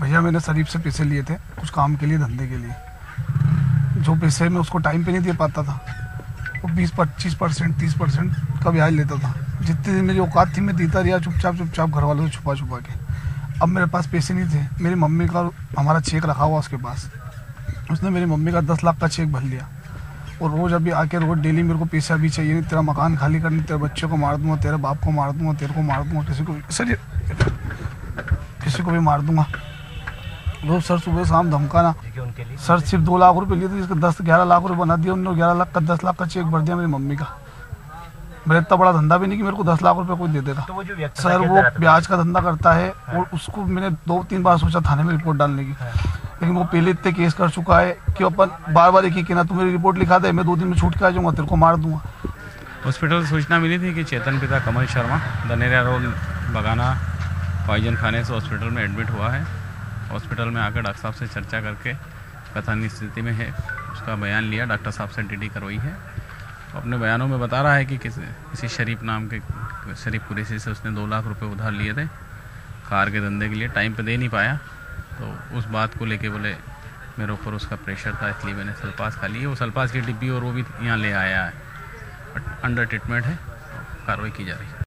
भैया, मैंने शरीफ से पैसे लिए थे, कुछ काम के लिए, धंधे के लिए। जो पैसे मैं उसको टाइम पे नहीं दे पाता था, वो बीस पच्चीस परसेंट, तीस परसेंट का ब्याज लेता था। जितने दिन मेरी औकात थी, मैं देता रहा चुपचाप चुपचाप घर वालों से छुपा छुपा के। अब मेरे पास पैसे नहीं थे। मेरी मम्मी का, हमारा चेक रखा हुआ उसके पास। उसने मेरी मम्मी का दस लाख का चेक भर लिया। और रोज़ अभी आके रोज़ डेली मेरे को पैसा भी चाहिए नहीं तेरा मकान खाली करनी तेरे बच्चों को मार दूँगा तेरे बाप को मार दूँगा तेरे को मार दूँगा किसी को सर किसी को भी मार दूँगा। रोज सर सुबह शाम धमकाना सर सिर्फ़ दो लाख रुपए लिए थे जिसके दस ग्यारह लाख रुपए बना दिया उन्होंने ग्यारह लाख का दस लाख का चेक भर दिया मेरी मम्मी का। मेरा इतना बड़ा धंधा भी नहीं कि मेरे को दस लाख रुपए कोई दे देगा तो वो जो सर वो ब्याज का धंधा करता है और उसको मैंने दो तीन बार सोचा थाने में रिपोर्ट डालने की। लेकिन वो पहले इतने केस कर चुका है कि अपन बार बार एक ही कहना तू मेरी रिपोर्ट लिखा दे, मैं दो दिन में छूट के आ जाऊँगा, तेरे को मार दूँगा। हॉस्पिटल से सूचना मिली थी कि चेतन पिता कमल शर्मा, दनेरिया रोड, बगाना पॉइजन खाने से हॉस्पिटल में एडमिट हुआ है। हॉस्पिटल में आकर डॉक्टर साहब से चर्चा करके कथन स्थिति में है, उसका बयान लिया डॉक्टर साहब से डी करवाई है। अपने बयानों में बता रहा है कि किसी किसी शरीफ नाम के, शरीफ कुरेशी से उसने दो लाख रुपए उधार लिए थे। कार के धंधे के लिए टाइम पे दे नहीं पाया। तो उस बात को लेके बोले, मेरे ऊपर उसका प्रेशर था, इसलिए मैंने सल्पास खा ली। है वो सल्पास की डिब्बी और वो भी यहाँ ले आया है। बट अंडर ट्रीटमेंट है कार्रवाई की जा रही है।